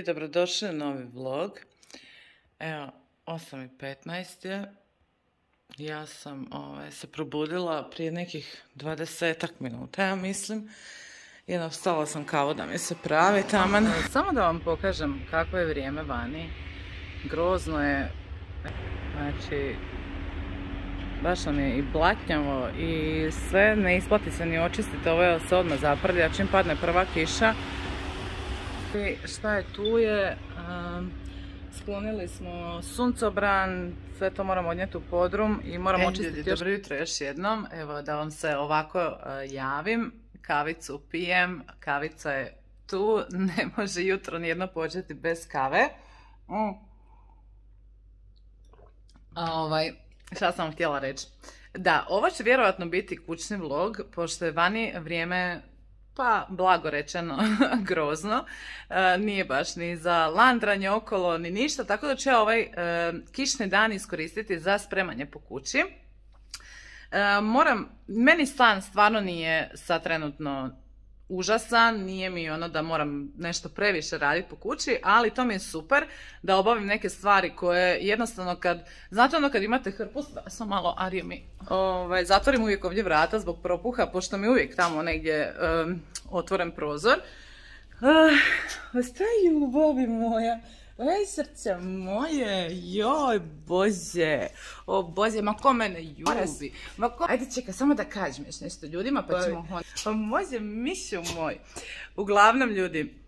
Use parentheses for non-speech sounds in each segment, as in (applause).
ljudi, dobrodošli u novi vlog. Evo, 8.15 je. Ja sam ovaj, se probudila prije nekih 20 minuta, ja mislim. I stala sam kao da mi se pravi taman. Samo da vam pokažem kako je vrijeme vani. Grozno je. Znači, baš nam je i blatnjavo i sve, ne isplati se ni očistiti, ovo je se odmah zaprlja, čim padne prva kiša. Šta je tu je, sklonili smo suncobran, sve to moramo odnijeti u podrum i moramo e, očistiti još... Dobro jutro još jednom, evo da vam se ovako e, javim, kavicu pijem, kavica je tu, (laughs) ne može jutro nijedno početi bez kave. Mm. A ovaj, šta sam htjela reći? Da, ovo će vjerojatno biti kućni vlog, pošto je vani vrijeme pa blago rečeno (laughs) grozno. E, nije baš ni za landranje okolo ni ništa, tako da ću ovaj e, kišni dan iskoristiti za spremanje po kući. E, moram, meni stan stvarno nije sad trenutno užasan, nije mi ono da moram nešto previše raditi po kući, ali to mi je super da obavim neke stvari koje jednostavno kad, znate ono kad imate hrpu, sam malo, Ario mi, ovaj, zatvorim uvijek ovdje vrata zbog propuha, pošto mi uvijek tamo negdje otvoren prozor. Uh, ljubavi moja. Ej, srce moje, joj, bože, o bože, ma ko mene ljubi, ma ko... Ajde, čekaj, samo da kažem još nešto ljudima, pa ćemo... Pa može, mišu moj. Uglavnom, ljudi,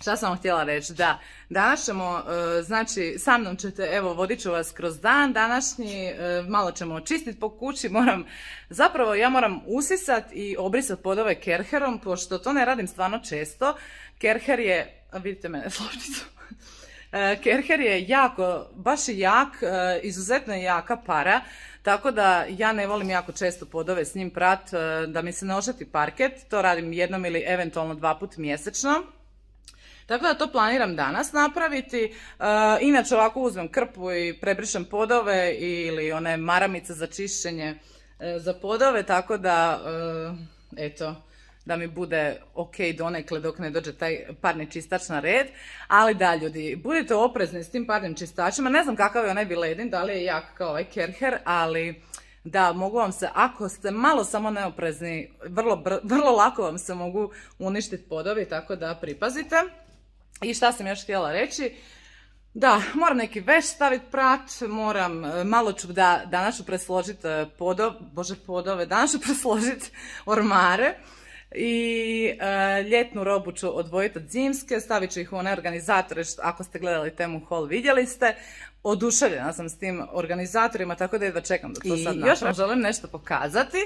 Šta sam vam htjela reći? Da, danas ćemo, e, znači, sa mnom ćete, evo, vodit ću vas kroz dan današnji, e, malo ćemo čistiti po kući, moram, zapravo ja moram usisat i obrisat podove kerherom, pošto to ne radim stvarno često. Kerher je, vidite mene (laughs) s E, Kerher je jako, baš jak, e, izuzetno jaka para, tako da ja ne volim jako često podove s njim prat, e, da mi se ne parket, to radim jednom ili eventualno dva put mjesečno. Tako da to planiram danas napraviti. inače ovako uzmem krpu i prebrišem podove ili one maramice za čišćenje za podove, tako da, eto, da mi bude ok donekle dok ne dođe taj parni čistač na red. Ali da, ljudi, budite oprezni s tim parnim čistačima. Ne znam kakav je onaj biledin, da li je jak kao ovaj Kerher, ali da, mogu vam se, ako ste malo samo neoprezni, vrlo, vrlo lako vam se mogu uništiti podovi, tako da pripazite. I šta sam još htjela reći? Da, moram neki veš staviti prat, moram, e, malo ću da, danas ću presložiti e, podove, bože podove, danas (laughs) ću presložiti ormare i e, ljetnu robu ću odvojiti od zimske, stavit ću ih u one organizatore, ako ste gledali temu Hall vidjeli ste. Oduševljena sam s tim organizatorima, tako da jedva čekam da to sad napravim. još vam želim nešto pokazati,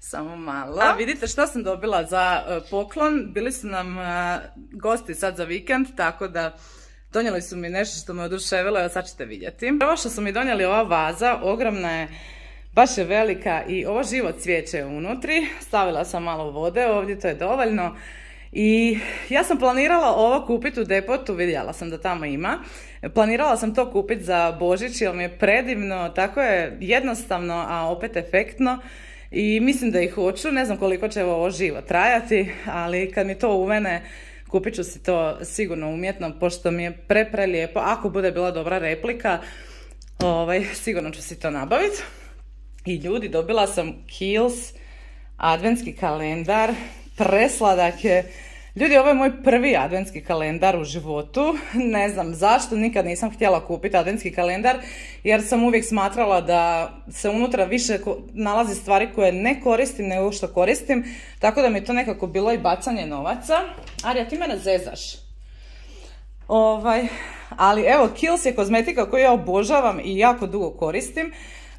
samo malo. A vidite što sam dobila za e, poklon, bili su nam e, gosti sad za vikend, tako da donijeli su mi nešto što me oduševilo, a sad ćete vidjeti. Prvo što su mi donijeli ova vaza, ogromna je Baš je velika i ovo živo cvijeće je unutri. Stavila sam malo vode ovdje, to je dovoljno. I ja sam planirala ovo kupiti u depotu, vidjela sam da tamo ima. Planirala sam to kupiti za Božić jer mi je predivno, tako je jednostavno, a opet efektno. I mislim da ih hoću, ne znam koliko će ovo živo trajati, ali kad mi to uvene, kupit ću si to sigurno umjetno, pošto mi je pre, pre lijepo. Ako bude bila dobra replika, ovaj, sigurno ću si to nabaviti. I ljudi, dobila sam Kiehl's adventski kalendar, presladak je. Ljudi, ovo je moj prvi adventski kalendar u životu. (laughs) Ne znam zašto, nikad nisam htjela kupiti adventski kalendar, jer sam uvijek smatrala da se unutra više nalazi stvari koje ne koristim nego što koristim, tako da mi je to nekako bilo i bacanje novaca. Arija, ti mene zezaš. Ovaj, ali evo, Kiehl's je kozmetika koju ja obožavam i jako dugo koristim.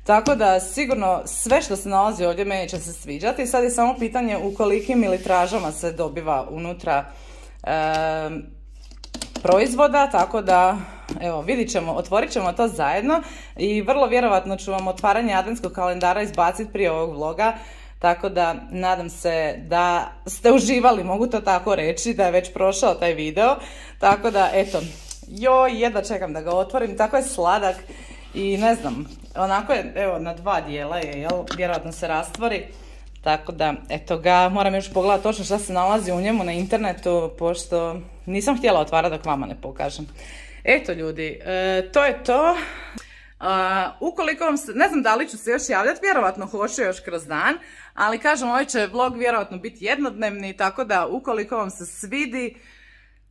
Tako da sigurno sve što se nalazi ovdje meni će se sviđati. Sad je samo pitanje u kolikim militražama se dobiva unutra proizvoda, tako da evo vidit ćemo, otvorit ćemo to zajedno i vrlo vjerovatno ću vam otvaranje adventskog kalendara izbaciti prije ovog vloga. Tako da nadam se da ste uživali, mogu to tako reći, da je već prošao taj video. Tako da eto, joj, jedva čekam da ga otvorim, tako je sladak i ne znam, onako je, evo, na dva dijela je, jel, vjerojatno se rastvori, Tako da, eto ga, moram još pogledati točno šta se nalazi u njemu na internetu, pošto nisam htjela otvarati dok vama ne pokažem. Eto ljudi, e, to je to. ukoliko vam se, ne znam da li ću se još javljati, vjerovatno hoću još kroz dan, ali kažem, ovaj će vlog vjerovatno biti jednodnevni, tako da ukoliko vam se svidi,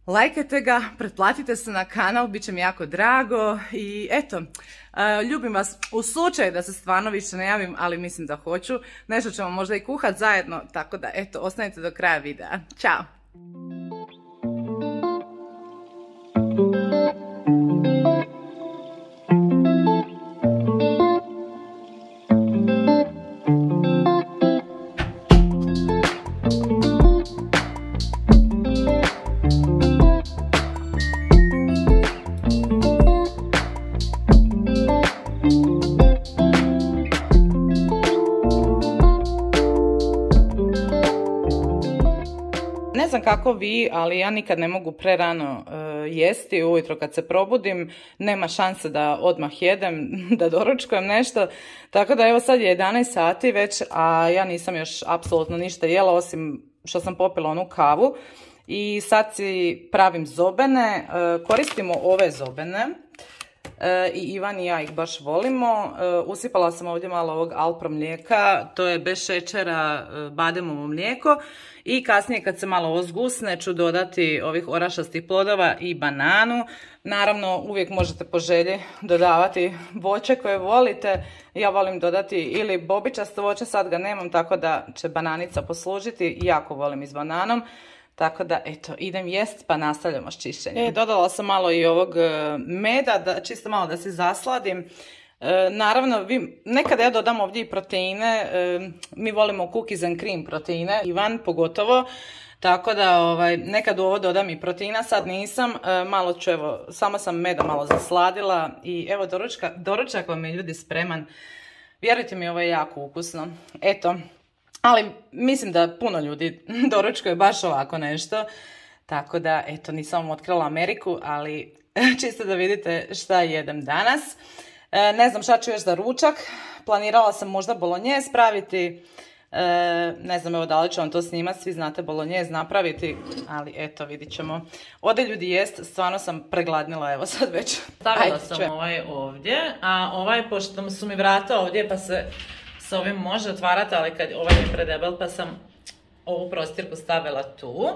Lajkajte ga, pretplatite se na kanal, bit će mi jako drago i eto, ljubim vas u slučaju da se stvarno više ne javim, ali mislim da hoću. Nešto ćemo možda i kuhat zajedno, tako da eto, ostanite do kraja videa. Ćao! Kako vi, ali ja nikad ne mogu prerano uh, jesti. Ujutro kad se probudim, nema šanse da odmah jedem, (laughs) da doručkujem nešto. Tako da evo sad je 11 sati već, a ja nisam još apsolutno ništa jela, osim što sam popila onu kavu. I sad si pravim zobene, uh, koristimo ove zobene. E, i Ivan i ja ih baš volimo. usipala sam ovdje malo ovog Alpro mlijeka, to je bez šećera bademovo mlijeko i kasnije kad se malo ozgusne ću dodati ovih orašastih plodova i bananu. Naravno uvijek možete po želji dodavati voće koje volite. Ja volim dodati ili bobičasto voće, sad ga nemam tako da će bananica poslužiti. Jako volim i s bananom. Tako da, eto, idem jest pa nastavljamo s čišćenjem. E, dodala sam malo i ovog e, meda, da, čisto malo da se zasladim. E, naravno, vi, nekada ja dodam ovdje i proteine, e, mi volimo cookies and cream proteine, Ivan pogotovo, tako da ovaj, nekad u ovo dodam i proteina, sad nisam, e, malo ću evo, samo sam meda malo zasladila i evo doručka, doručak vam je ljudi spreman, vjerujte mi ovo je jako ukusno, eto, ali mislim da puno ljudi (laughs) doručkuje baš ovako nešto, tako da eto nisam vam otkrila Ameriku, ali (laughs) čisto da vidite šta jedem danas. E, ne znam šta ću još za ručak. Planirala sam možda bolonjez spraviti. E, ne znam evo da li ću vam to snimati, svi znate bolonjez napraviti, ali eto vidit ćemo. Ode ljudi jest, stvarno sam pregladnila evo sad već. Stavila sam ovaj ovdje, a ovaj pošto su mi vrata ovdje pa se s ovim može otvarati, ali kad ovaj mi predebel pa sam ovu prostirku stavila tu.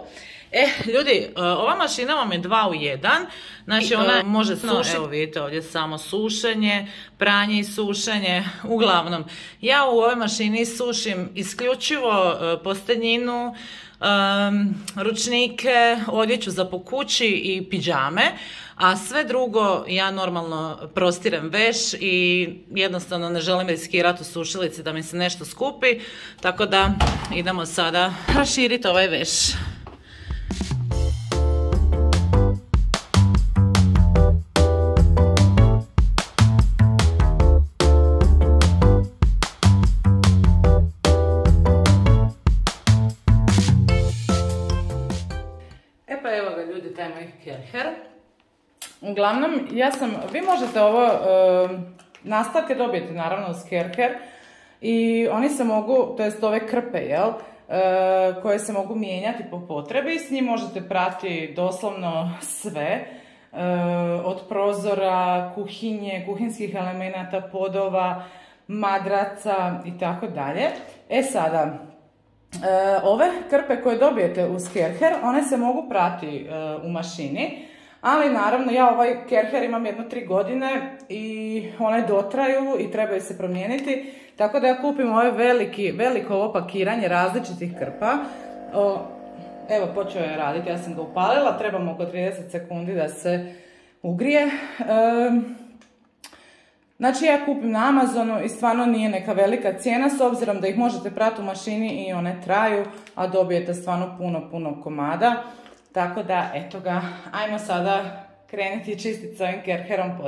E, ljudi, e, ova mašina vam je dva u jedan, znači ona e, može sušiti, evo vidite ovdje samo sušenje, pranje i sušenje, (laughs) uglavnom. Ja u ovoj mašini sušim isključivo e, posteljinu, ručnike, odjeću za po kući i piđame, a sve drugo ja normalno prostirem veš i jednostavno ne želim riskirati u sušilici da mi se nešto skupi, tako da idemo sada raširiti ovaj veš. Uglavnom, ja sam, vi možete ovo, nastavke dobijete naravno uz Kerher i oni se mogu, to jest ove krpe, jel, koje se mogu mijenjati po potrebi, s njim možete prati doslovno sve, od prozora, kuhinje, kuhinskih elemenata, podova, madraca i tako dalje. E sada, ove krpe koje dobijete uz Kerher, one se mogu prati u mašini, ali naravno ja ovaj kerher imam jedno tri godine i one dotraju i trebaju se promijeniti. Tako da ja kupim ove veliki, veliko ovo pakiranje različitih krpa. evo počeo je raditi, ja sam ga upalila, trebamo oko 30 sekundi da se ugrije. znači ja kupim na Amazonu i stvarno nije neka velika cijena s obzirom da ih možete prati u mašini i one traju, a dobijete stvarno puno, puno komada. Tako da, eto ga, ajmo sada krenuti čistiti s ovim kerherom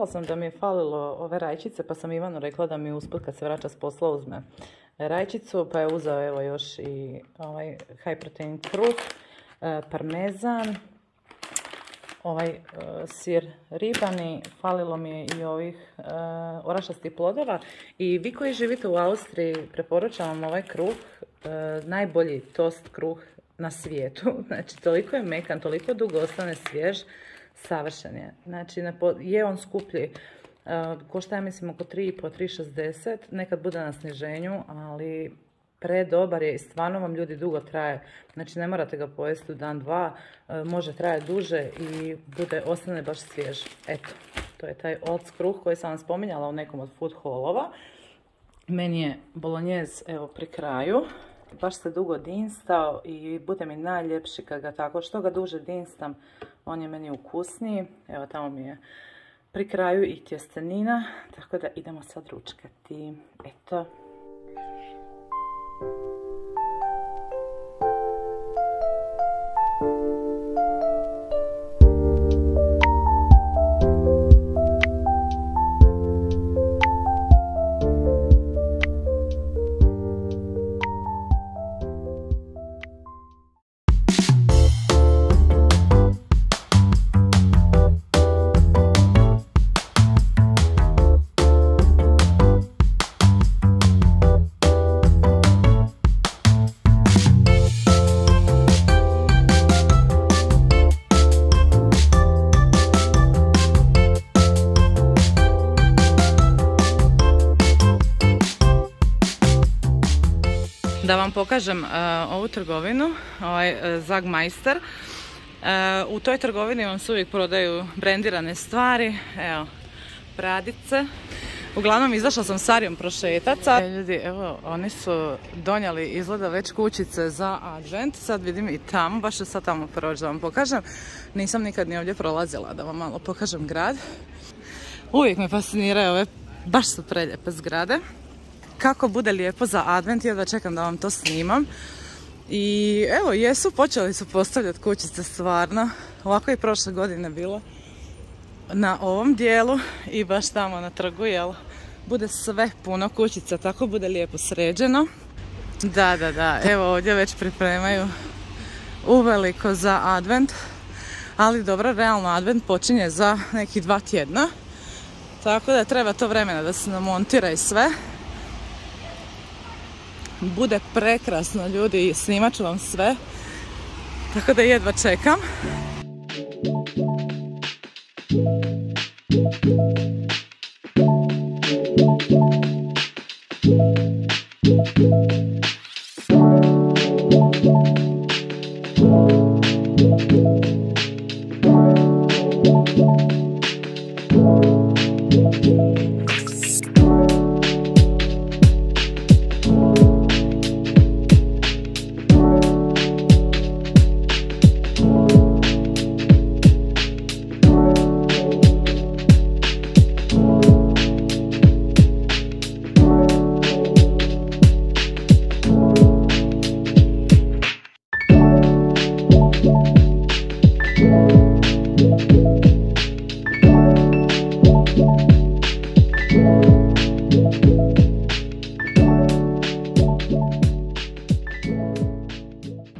podave. sam da mi je falilo ove rajčice, pa sam Ivanu rekla da mi usput kad se vraća s posla uzme rajčicu, pa je uzeo evo još i ovaj high protein kruh, e, parmezan, ovaj e, sir ribani, falilo mi je i ovih e, orašastih plodova. I vi koji živite u Austriji, preporučam vam ovaj kruh, najbolji tost kruh na svijetu. (laughs) Znači, toliko je mekan, toliko dugo ostane svjež, savršen je. Znači, je on skuplji košta ja mislim oko 3,5, 3,60, nekad bude na sniženju, ali predobar je i stvarno vam ljudi dugo traje. Znači ne morate ga pojesti u dan, dva, može trajati duže i bude, ostane baš svjež. Eto, to je taj old kruh koji sam vam spominjala u nekom od food hallova. Meni je bolognese evo pri kraju. Baš se dugo dinstao i bude mi najljepši kad ga tako. Što ga duže dinstam, on je meni ukusniji. Evo tamo mi je pri kraju i tjestenina, tako da idemo sad ručkati. Eto. Vam pokažem e, ovu trgovinu, ovaj uh, Zagmeister. E, u toj trgovini vam se uvijek prodaju brendirane stvari, evo, pradice. Uglavnom izašla sam s Arijom prošetaca. ljudi, evo, oni su donijeli izgleda već kućice za advent. Sad vidim i tamo, baš ću sad tamo proći da vam pokažem. Nisam nikad ni ovdje prolazila da vam malo pokažem grad. Uvijek me fasciniraju ove, baš su preljepe zgrade kako bude lijepo za advent, ja da čekam da vam to snimam. I evo, jesu, počeli su postavljati kućice stvarno. Ovako je prošle godine bilo na ovom dijelu i baš tamo na trgu, jel? Bude sve puno kućica, tako bude lijepo sređeno. Da, da, da, evo ovdje već pripremaju uveliko za advent. Ali dobro, realno advent počinje za nekih dva tjedna. Tako da treba to vremena da se namontira i sve bude prekrasno ljudi, snimat ću vam sve. Tako da jedva čekam.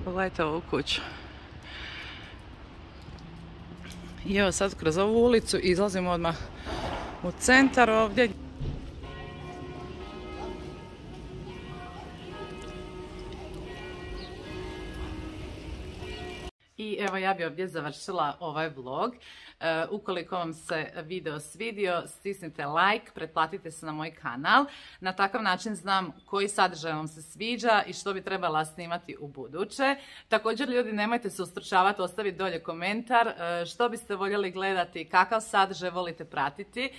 Pogledajte ovu kuću. I evo sad kroz ovu ulicu izlazimo odmah u centar ovdje. Evo ja bi ovdje završila ovaj vlog. E, ukoliko vam se video svidio, stisnite like, pretplatite se na moj kanal. Na takav način znam koji sadržaj vam se sviđa i što bi trebala snimati u buduće. Također ljudi nemojte se ustručavati, ostaviti dolje komentar e, što biste voljeli gledati, kakav sadržaj volite pratiti. E,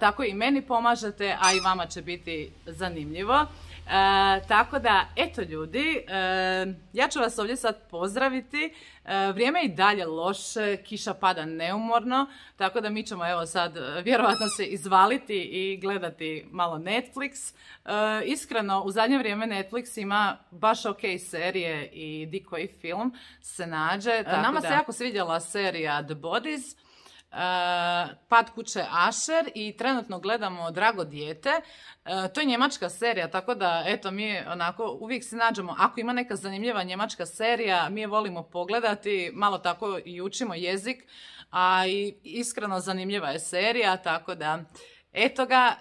tako i meni pomažete, a i vama će biti zanimljivo. E, tako da, eto ljudi, e, ja ću vas ovdje sad pozdraviti. E, vrijeme je i dalje loše, kiša pada neumorno, tako da mi ćemo evo sad vjerovatno se izvaliti i gledati malo Netflix. Iskreno, u zadnje vrijeme Netflix ima baš ok serije i di koji film se nađe. Nama se jako svidjela serija The Bodies. Pad kuće Asher i trenutno gledamo Drago dijete. To je njemačka serija, tako da eto mi onako uvijek se nađemo, ako ima neka zanimljiva njemačka serija, mi je volimo pogledati, malo tako i učimo jezik, a i iskreno zanimljiva je serija, tako da eto ga,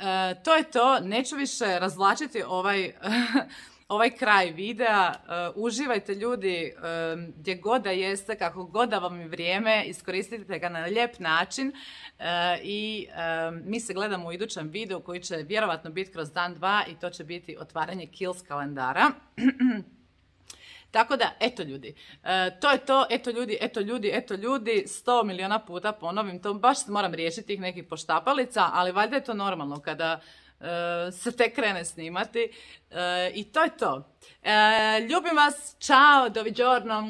to je to, neću više razvlačiti ovaj (laughs) ovaj kraj videa. Uh, uživajte ljudi um, gdje god da jeste, kako god da vam je vrijeme, iskoristite ga na lijep način uh, i mi se gledamo u idućem videu koji će vjerovatno biti kroz dan dva i to će biti otvaranje Kills kalendara. (clears throat) Tako da, eto ljudi, to je to, eto ljudi, eto ljudi, eto ljudi, sto miliona puta ponovim, to baš moram riješiti tih nekih poštapalica, ali valjda je to normalno kada se te krene snimati. Eh, I to je to. Eh, ljubim vas, čao, doviđorno,